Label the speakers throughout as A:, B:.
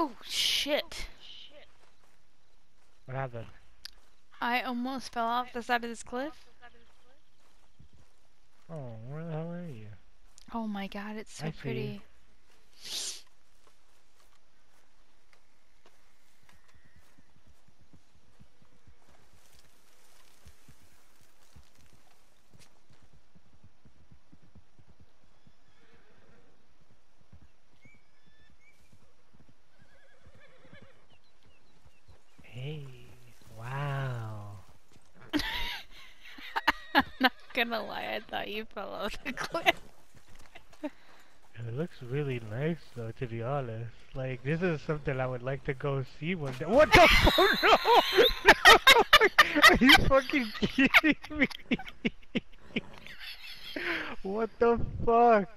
A: Oh, shit.
B: What happened?
A: I almost fell off the side of this cliff.
B: Oh, where the hell are you?
A: Oh my god, it's so pretty. Gonna lie, I thought you fell off the cliff.
B: It looks really nice though, to be honest. Like, this is something I would like to go see one day. What the fuck? No! no! Are you fucking kidding me? what the fuck?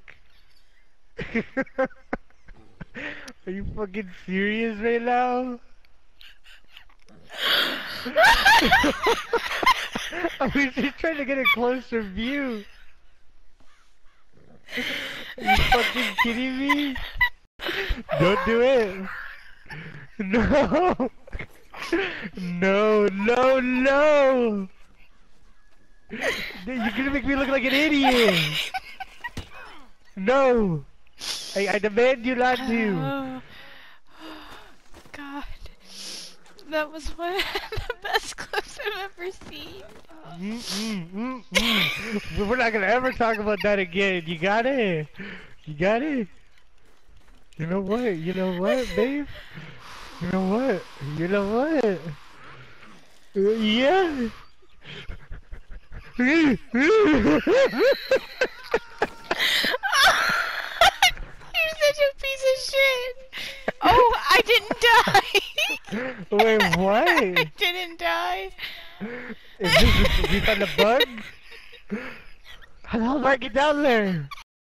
B: Are you fucking serious right now? I was just trying to get a closer view. Are you fucking kidding me? Don't do it. No. No, no, no. You're gonna make me look like an idiot. No. I, I demand you not to.
A: Oh, God. That was one of the best clips I've ever seen.
B: Mm, mm, mm. We're not gonna ever talk about that again. You got it. You got it. You know what? You know what, babe? You know what? You know what? Yeah.
A: You're such a piece of shit. Oh, I didn't die.
B: Wait, what?
A: I didn't die.
B: Is this, you found a bug? How the hell do I get down there?